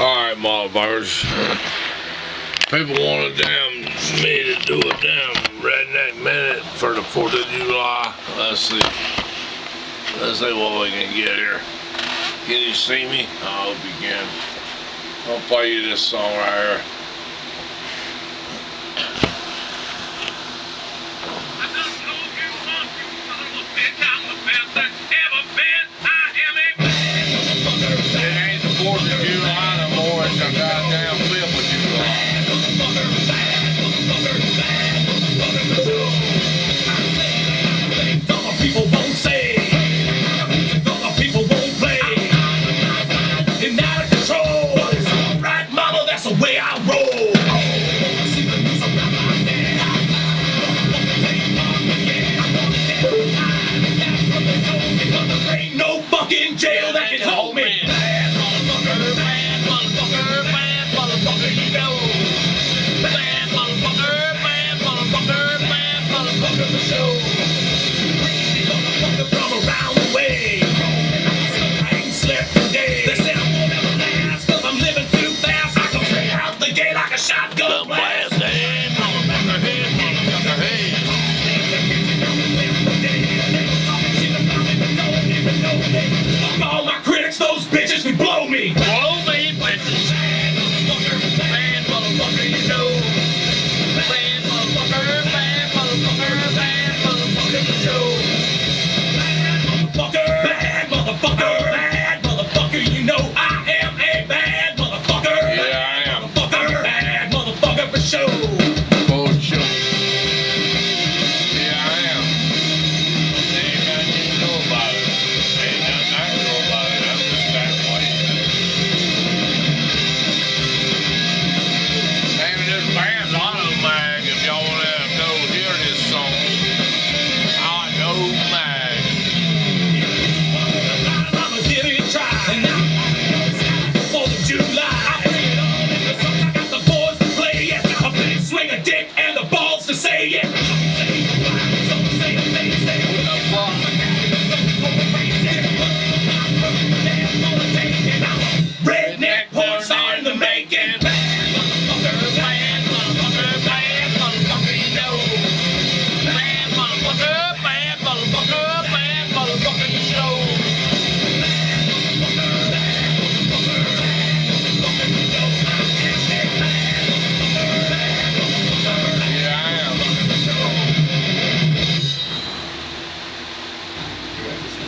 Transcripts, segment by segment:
Alright, motherfuckers. People wanted damn me to do a damn redneck minute for the 4th of July. Let's see. Let's see what we can get here. Can you see me? I hope you can. I'll play you this song right here.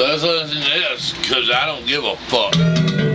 Because I don't give a fuck.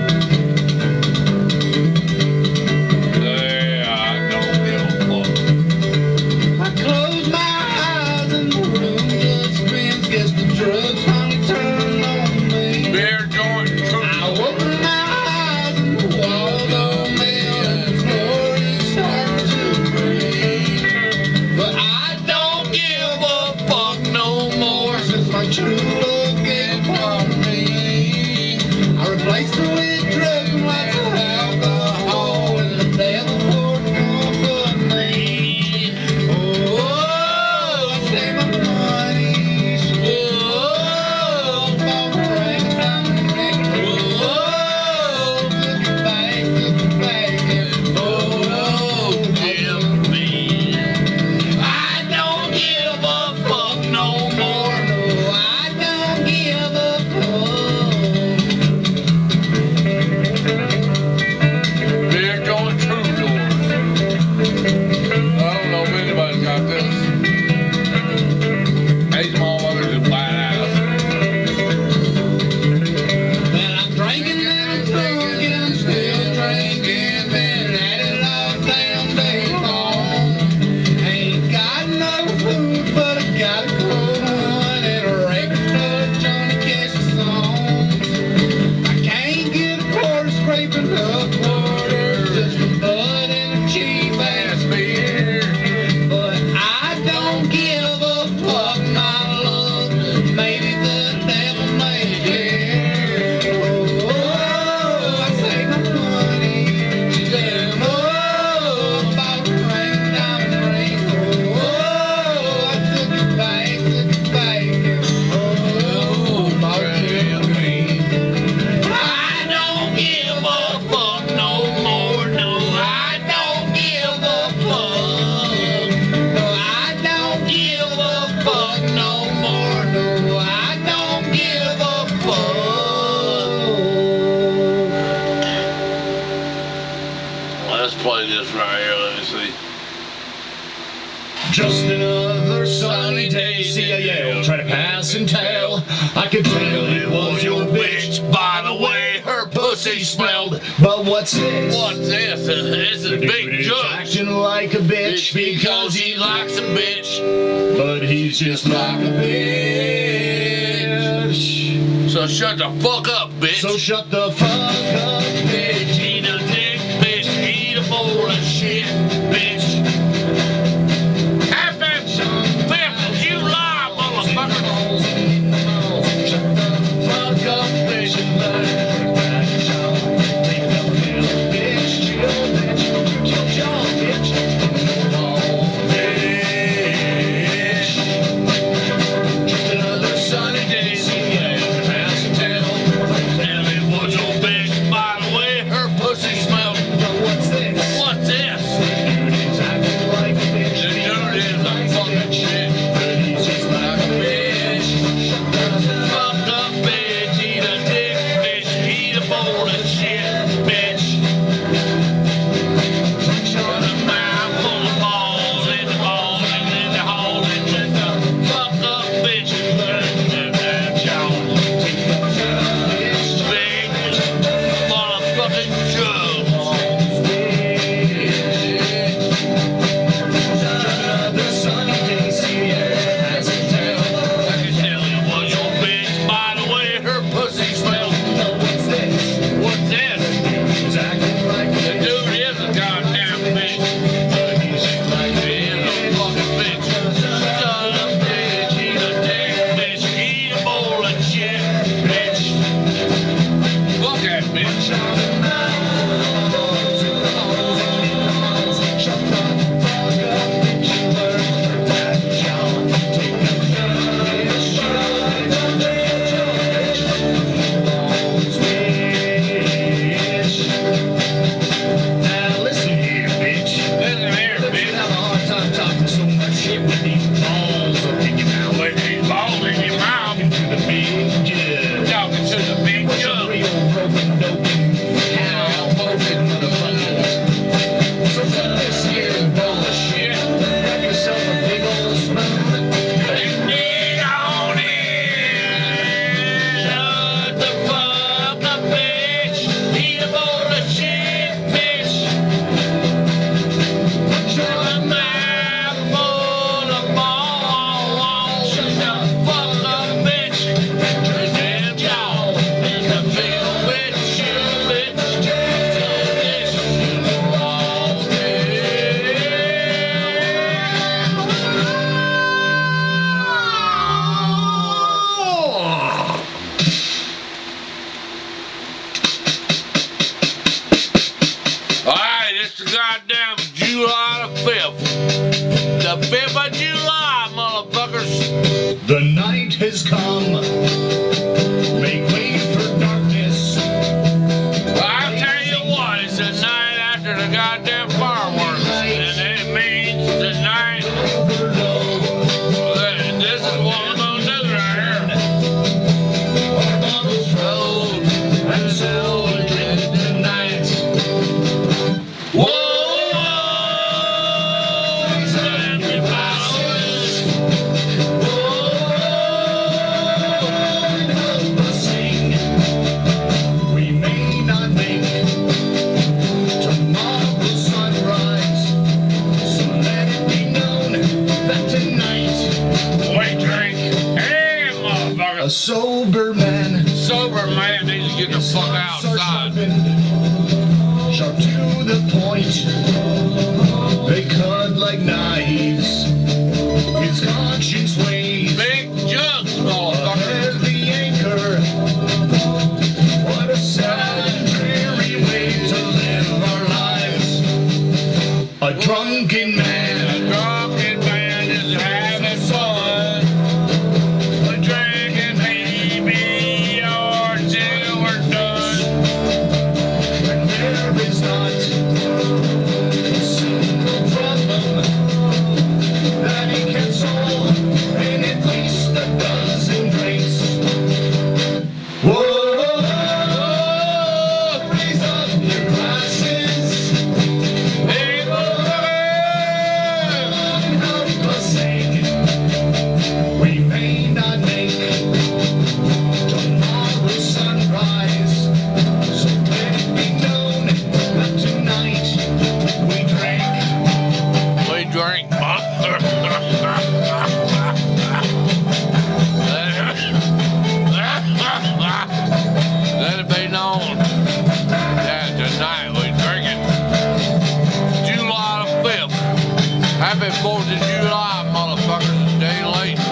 and tale. I could tell it was your bitch by the way her pussy smelled. But what's this? What's this? This is Big Judge. Acting like a bitch because he likes a bitch. But he's just like a bitch. So shut the fuck up, bitch. So shut the fuck up. me shouting now. Lima. sober man. Sober man needs to get the fuck outside. Sharp to the point. July, motherfuckers. A day late.